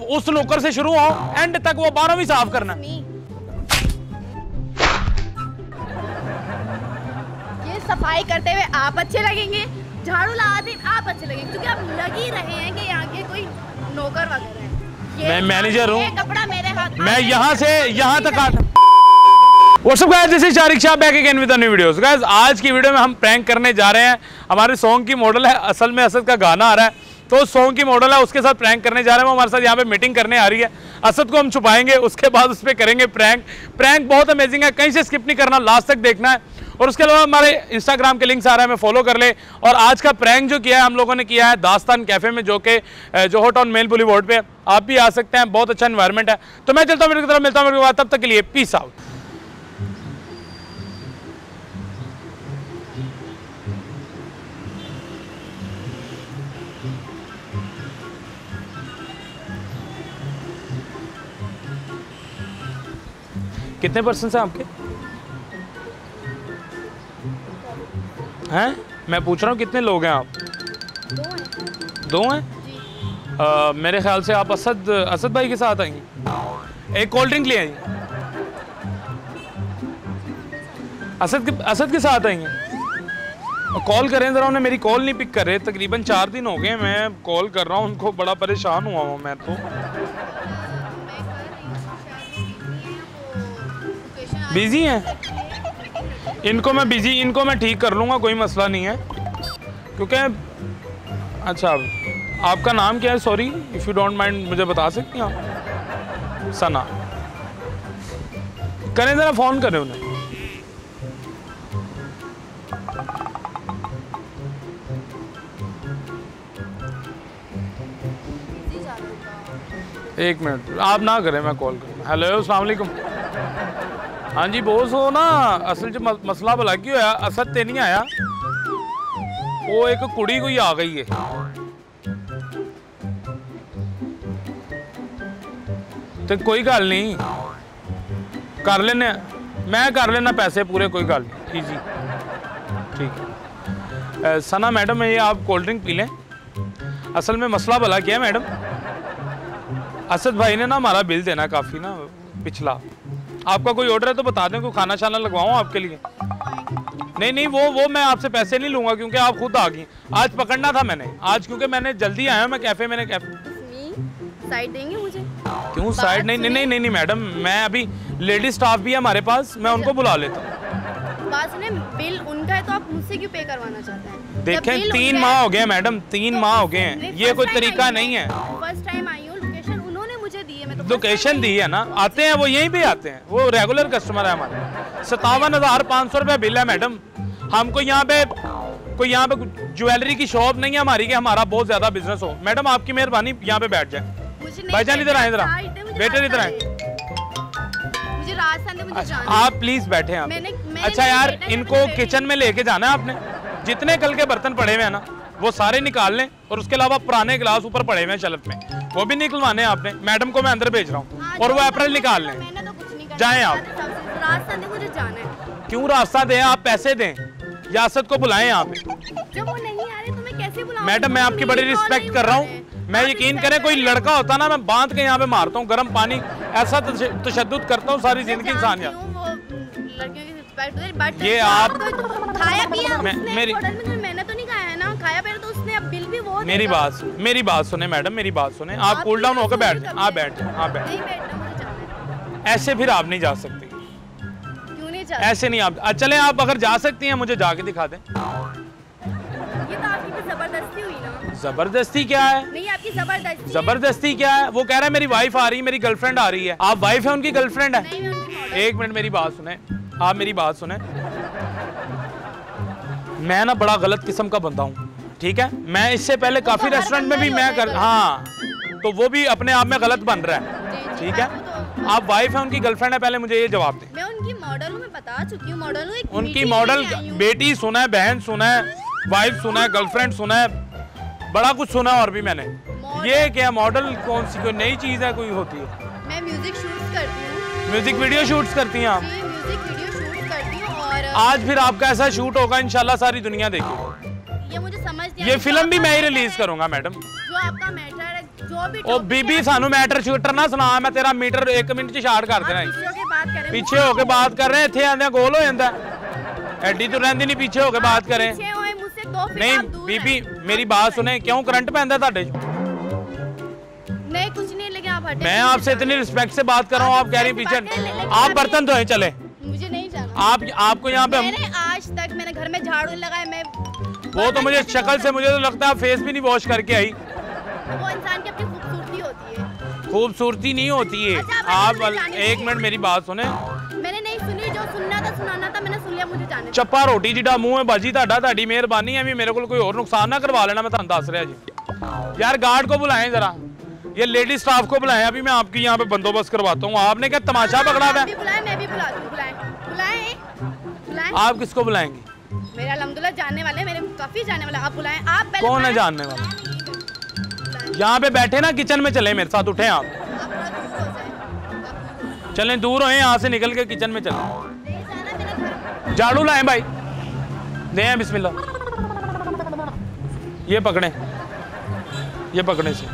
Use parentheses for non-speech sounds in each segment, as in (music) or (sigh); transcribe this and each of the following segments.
उस नौकर से शुरू हो एंड तक वो बारह भी साफ़ करना। ये सफ़ाई करते हुए आप अच्छे लगेंगे? झाड़ू लगाते हुए आप अच्छे लगेंगे। क्योंकि आप लग ही रहे हैं कि यहाँ के कोई नौकर वगैरह है। मैं मैनेजर हूँ। कपड़ा मेरे हाथ मैं यहाँ से यहाँ तक आता what's up guys this is Shariq Shah back again with new videos guys आज की वीडियो में हम प्रैंक करने जा रहे हैं। हमारे सॉन्ग की मॉडल है असल में असद का गाना आ रहा है। तो सॉन्ग की मॉडल है, उसके साथ प्रैंक करने जा रहे हैं। वो हमारे साथ यहाँ पे मीटिंग करने आ रही है। असद को हम छुपाएँगे, उसके बाद उस पर करेंगे प्रैंक प्रैंक बहुत अमेजिंग है, कहीं से स्किप नहीं करना लास्ट तक देखना है। और उसके अलावा हमारे इंस्टाग्राम के लिंक्स आ रहे हैं, हमें फॉलो कर ले। और आज का प्रैंक जो किया है, हम लोगों ने किया है दास्तान कैफ़े में, जो कि जोहो टाउन मेल बुलीवॉर्ड पे। आप भी आ सकते हैं, बहुत अच्छा इन्वायरमेंट है। तो मैं चलता हूँ, मेरी तरफ़, मिलता हूँ मेरे बाद तब तक के लिए पीस आउट कितने परसेंट हैं आपके? हैं? मैं पूछ रहा हूँ कितने लोग हैं आप? दो हैं? हैं मेरे ख्याल से आप असद असद भाई के साथ आएँगे। एक कोल्ड ड्रिंक ले आइए। असद के असद के साथ आएँगे। कॉल करें ज़रा, उन्हें मेरी कॉल नहीं पिक कर रहे। तकरीबन चार दिन हो गए मैं कॉल कर रहा हूँ, उनको बड़ा परेशान हुआ हूँ मैं तो। बिज़ी हैं? इनको मैं बिज़ी इनको मैं ठीक कर लूँगा, कोई मसला नहीं है। क्योंकि अच्छा आपका नाम क्या है? Sorry if you don't mind मुझे बता सकती हैं आप? सना। करें ज़रा फ़ोन करें उन्हें। एक मिनट, आप ना करें, मैं कॉल करूँ हेलो अस्सलाम वालेकुम हाँ जी बोस हो ना असल च म- मसला भला की होया असद ते नहीं आया वो एक कुड़ी कोई आ गई है ਤੇ ਕੋਈ ਗੱਲ ਨਹੀਂ ਕਰ ਲੈਨੇ ਆ। ਮੈਂ ਕਰ ਲੈਣਾ पैसे पूरे कोई गल नहीं इजी ठीक है अ, सना मैडम ये आप कोल्ड ड्रिंक पी लें असल में मसला भला क्या है मैडम असद भाई ने ना हमारा बिल देना काफ़ी ना पिछला आपका कोई ऑर्डर है तो बता दें कोई खाना शाना लगवाऊँ आपके लिए? नहीं नहीं वो वो मैं आपसे पैसे नहीं लूँगा क्योंकि आप खुद आ गई। आज पकड़ना था मैंने। आज क्योंकि मैंने जल्दी आया मैं कैफ़े मैंने कैफ़े साइड देंगे मुझे? क्यों साइड नहीं नहीं नहीं? नहीं नहीं मैडम मैं अभी लेडी स्टाफ भी है हमारे पास मैं उनको बुला लेता हूँ। बात सुने बिल उनका है तो आप मुझसे क्यों पे करवाना चाहते हैं? देखें तीन उनका माह हो गए मैडम तीन माह हो गए हैं। ये कोई तरीका नहीं है। फ़र्स्ट टाइम लोकेशन दी है ना आते हैं वो यहीं पे आते हैं। वो रेगुलर कस्टमर है हमारे। सतावन हज़ार पाँच सौ रुपया बिल है मैडम हमको यहाँ पे कोई यहाँ पे ज्वेलरी की शॉप नहीं है हमारी कि हमारा बहुत ज़्यादा बिज़नेस हो। मैडम आपकी मेहरबानी यहाँ पे बैठ जाए। भाईजान इधर आए, इधर आए। चाहिए, मुझे बेटे इधर जाना। है। आप प्लीज़ बैठे आप अच्छा यार इनको किचन में लेके जाना है आपने। जितने कल के बर्तन पड़े हुए हैं ना वो सारे निकाल लें और उसके अलावा पुराने गिलास ऊपर पड़े हुए हैं शेल्फ में। वो भी निकलवाने आपने। मैडम को मैं अंदर भेज रहा हूँ। हाँ, और वो अप्रैल निकाल लें। तो। जाएँ आप। राजस्थान दे, मुझे जाना है। क्यों रास्ता दें? आप पैसे दें। यासत को बुलाएँ आप। जब वो नहीं आ रहे तो मैं कैसे बुलाऊं? मैडम मैं आपकी बड़ी रिस्पेक्ट कर रहा हूँ। मैं यकीन करें कोई लड़का होता ना मैं बाँध के यहाँ पे मारता हूँ। गर्म पानी ऐसा तशद करता हूँ सारी ज़िंदगी इंसान यार लड़कियों की रिस्पेक्ट होती है ये आप- उसने मेरी- मेरी। बात मेरी बात सुने मैडम मेरी बात सुने। आप कूल डाउन होकर बैठ जाए आप बैठ जाए आप बैठ। ऐसे फिर आप नहीं जा सकती। क्यों नहीं जाना ऐसे नहीं आप चले आप अगर जा सकती हैं मुझे जाके दिखा दें। ये तो ज़बरदस्ती हुई ना। ज़बरदस्ती क्या है? नहीं आपकी ज़बरदस्ती। ज़बरदस्ती क्या है? वो कह रहा है मेरी वाइफ आ रही है मेरी गर्लफ्रेंड आ रही है। आप वाइफ है उनकी गर्लफ्रेंड है? एक मिनट मेरी बात सुने। आप मेरी बात सुने। मैं ना बड़ा गलत किस्म का बंदा हूँ। ठीक है? मैं इससे पहले काफ़ी तो हर रेस्टोरेंट में भी मैं कर हाँ। तो वो भी अपने आप में गलत बन रहा है। ठीक है? आप वाइफ है उनकी गर्लफ्रेंड है पहले मुझे ये जवाब दें। मैं उनकी मॉडल हूँ मैं बता चुकी हूँ मॉडल हूँ उनकी मॉडल में आई हूँ। बेटी सुना है बहन सुना है वाइफ सुना है गर्लफ्रेंड सुना है बड़ा कुछ सुना है और भी मैंने। ये क्या मॉडल कौन सी कोई नई चीज़ है कोई होती है? मैं म्यूज़िक शूट करती हूँ। म्यूज़िक वीडियो शूट्स करती हैं आप? म्यूज़िक वीडियो शूट करती हूँ और आज फिर आपका ऐसा शूट होगा इंशाल्लाह सारी दुनिया देखेगी। ये मुझे समझ नहीं ये आता, फिल्म भी जो मैं ही आपका रिलीज matter करूंगा मैडम है- जो आपका मैटर है जो भी ਉਹ ਬੀਬੀ ਸਾਨੂੰ ਮੈਟਰ ਸ਼ੂਟਰ ਨਾ ਸੁਣਾ ਮੈਂ ਤੇਰਾ ਮੀਟਰ 1 ਮਿੰਟ ਚ ਸ਼ਾਰਟ ਕਰ ਦੇਣਾ ਈ। पीछे होके बात करें ਪਿੱਛੇ ਹੋ ਕੇ ਬਾਤ ਕਰ ਰਹੇ ਇੱਥੇ ਆਂਦਿਆਂ ਗੋਲ ਹੋ ਜਾਂਦਾ ਐਡੀ ਤੂੰ ਰਹਿੰਦੀ ਨਹੀਂ ਪਿੱਛੇ ਹੋ ਕੇ ਬਾਤ ਕਰੇ पीछे हुए मुझसे दो फीट ਨਹੀਂ आप दूर ਬੀਬੀ हैं। मेरी बात सुने क्यों करंट पैंदा ਤੁਹਾਡੇ ਚ नहीं कुछ नहीं लेकिन आप हटे मैं आपसे इतनी रिस्पेक्ट से बात कर रहा हूँ आप कह रही हैं पीछे आप बर्तन धोए चले मुझे नहीं जाना आप आपको यहाँ पे हम मैंने आज तक मैंने घर में झाड़ू लगाया मैं वो तो मुझे शक्ल से मुझे तो लगता है आप फेस भी नहीं वॉश करके आई वो इंसान की अपनी खूबसूरती होती है खूबसूरती नहीं होती है अच्छा, आप आप मुझे जाने एक दीजिए। मिनट मेरी बात सुने मैंने नहीं सुनी जो सुनना था सुनाना था मैंने सुन लिया मुझे जाने दो। ਚੱਪਾ ਰੋਟੀ ਜਿੱਡਾ ਮੂੰਹ ਹੈ ਬਾਜੀ ਤੁਹਾਡਾ ਤੁਹਾਡੀ ਮਿਹਰਬਾਨੀ ਹੈ ਵੀ ਮੇਰੇ ਕੋਲ ਕੋਈ ਹੋਰ ਨੁਕਸਾਨ ਨਾ ਕਰਵਾ ਲੈਣਾ मैं ਤੁਹਾਨੂੰ ਦੱਸ ਰਿਹਾ जी यार गार्ड को बुलाएं जरा ये लेडी स्टाफ को बुलाएं अभी मैं आपकी यहाँ पे बंदोबस्त करवाता हूँ आपने क्या तमाशा पकड़ा हुआ आप भी है बुलाए मैं भी बुलाती हूँ बुलाए बुलाए बुलाए आप किसको बुलाएंगे मेरे अलहमदुल्ला जानने वाले मेरे काफ़ी जाने वाले आप बुलाएँ आप पहले कौन है जानने वाला? यहाँ पे बैठे ना किचन में चले मेरे साथ उठे आप। चलें दूर हो यहाँ से निकल के किचन में चलें। नहीं झाड़ू लाए भाई। दे बिस्मिल्लाह। ये पकड़े। ये पकड़े से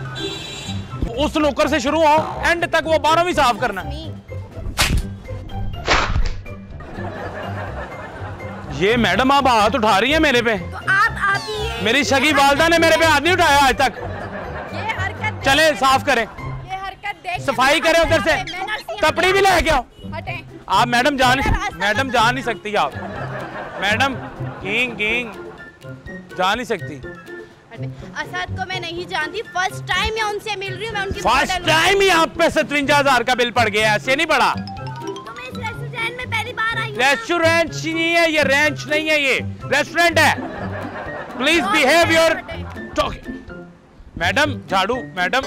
उस नौकर से शुरू हो एंड तक वो बारह भी साफ़ करना ये मैडम आप हाथ उठा रही है मेरे पे। तो आप आप ही। ये मेरी शगी वालदा ने मेरे पे हाथ नहीं उठाया आज तक। ये हरकत चले साफ़ करें। ये हरकत देख। सफ़ाई करें उधर से। कपड़ी भी लेके आओ आप मैडम जान मेरा रास्ता मैडम जा नहीं सकती आप। Madam king king. जा नहीं सकती। असद को मैं नहीं जानती। फ़र्स्ट टाइम मैं उनसे मिल रही हूँ मैं उनकी फ़र्स्ट टाइम ही आप पे सतवंजा हज़ार का बिल पड़ गया ऐसे नहीं पड़ा। रेस्टोरेंट नहीं है ये रेंच नहीं है ये। रेस्टोरेंट है। Please behave your. मैडम झाड़ू मैडम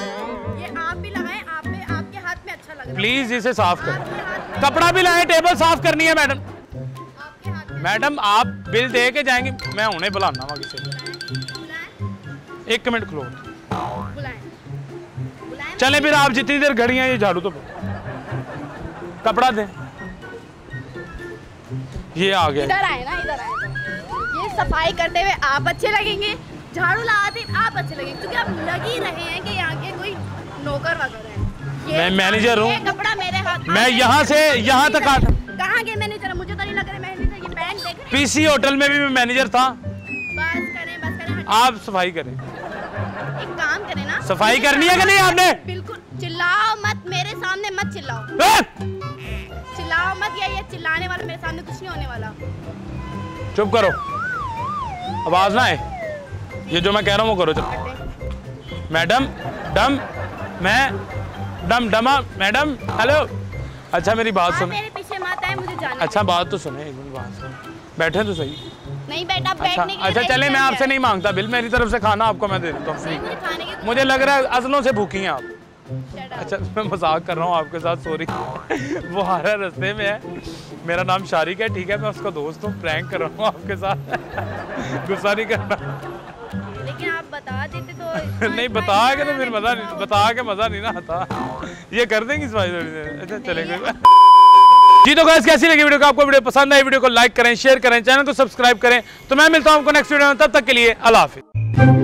ये आप भी लगाएँ आप में आपके हाथ में अच्छा लग रहा प्लीज़ इसे साफ़ कर। कपड़ा भी लाए टेबल साफ़ करनी है मैडम मैडम आप बिल दे के जाएँगे। मैं उन्हें बुलाना वहाँ किसी एक मिनट खलो चले फिर आप जितनी देर घड़ी हैं ये झाड़ू तो कपड़ा दें। ये आ गया। इधर आए ना इधर आए। ये सफ़ाई करते हुए आप अच्छे लगेंगे। झाड़ू लगाते आप अच्छे लगेंगे। क्योंकि आप लग ही रहे हैं कि यहाँ के कोई नौकर वगैरह है। मैं मैनेजर हूँ। कपड़ा मेरे हाथ मैं यहाँ से यहाँ तक आ कहाँ के मैनेजर मुझे तो नहीं लग रहा मैनेजर ये बैंक देख रहे पीसी होटल में भी मैं मैनेजर था। बस करें बस करें आप सफ़ाई करें। एक काम करें ना। सफ़ाई करनी है कि नहीं आपने? बिल्कुल चिल्लाओ मत। मत चिल्लाओ। चिल्लाओ मत या ये चिल्लाने वाला मेरे सामने कुछ नहीं होने वाला। चुप करो। आवाज़ ना आए। ये जो मैं कह रहा हूँ वो करो चलो मैडम डम मैं डम डमा मैडम हेलो। अच्छा मेरी बात सुन। मेरे पीछे मत आए मुझे जाना अच्छा बात तो सुने एक मिनट बात सुन। बैठे तो सही। नहीं बेटा अच्छा बैठने के अच्छा चले मैं आपसे नहीं माँगता बिल। मेरी तरफ़ से खाना आपको मैं दे देता हूँ। मुझे लग रहा है अजलों से भूखी हैं आप. अच्छा मैं मज़ाक कर रहा हूँ आपके साथ सॉरी वो आ रहा है रास्ते में है। मेरा नाम शारिक है ठीक है मैं उसका दोस्त हूँ प्रैंक कर रहा हूँ आपके साथ। गुस्सा नहीं करना। लेकिन आप बता देते तो (laughs) नहीं बता के तो फिर मज़ा नहीं बता के मज़ा नहीं ना आता। ये कर देंगे इस भाई थोड़ी देर। अच्छा चलेगा। जी तो गाइस कैसी लगी वीडियो को? आपको वीडियो पसंद आई वीडियो को लाइक करें शेयर करें चैनल को सब्सक्राइब करें। तो मैं मिलता हूँ आपको नेक्स्ट वीडियो में तब तक के लिए अल्लाह हाफिज।